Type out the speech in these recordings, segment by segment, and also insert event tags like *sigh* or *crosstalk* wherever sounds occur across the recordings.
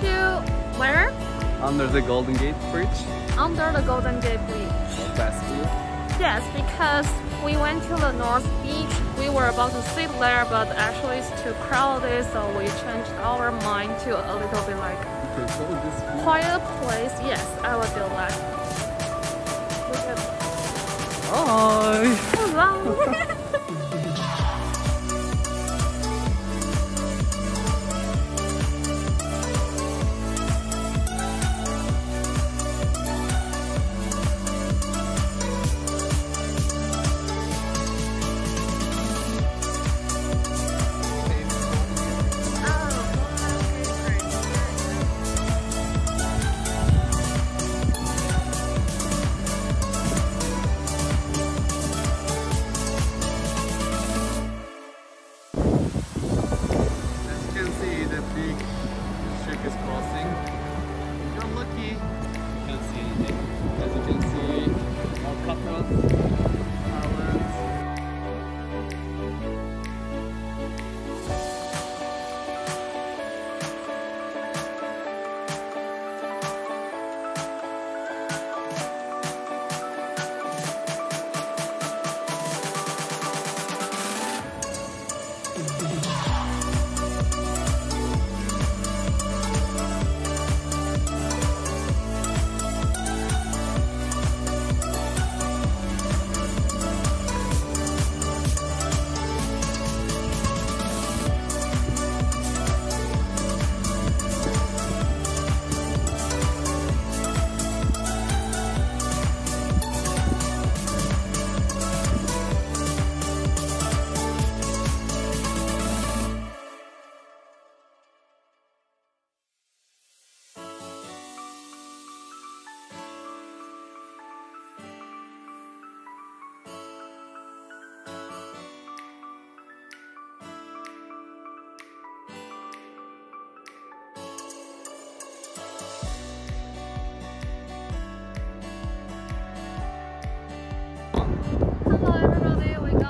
to where? Under the Golden Gate Bridge. Under the Golden Gate Bridge. Yes, because we went to the North Beach. We were about to sit there, but actually it's too crowded, so we changed our mind to a little bit like follow this quiet place. Yes, I will do that. Look at Hi. Hello. *laughs* is crossing. If you're lucky, you can see anything. As you can see, alcatraz, islands.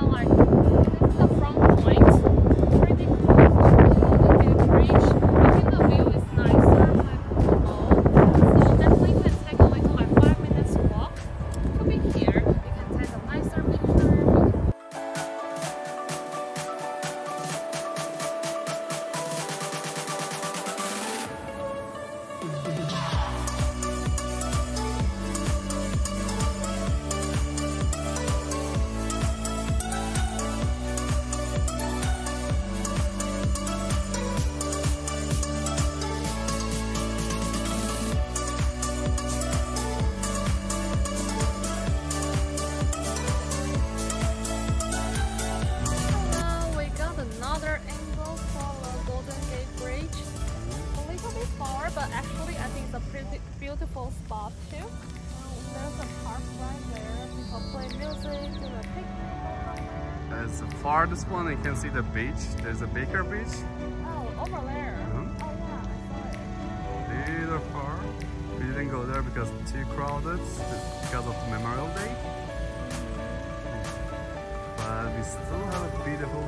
Got like far, but actually I think it's a pretty beautiful spot too. There's a park right there. People play music, do a picnic. As the farthest one, you can see the beach. There's a Baker Beach. Oh, over there. Mhm. Oh yeah, I saw it. Little far. We didn't go there because it's too crowded because of the Memorial Day. But we still have a beautiful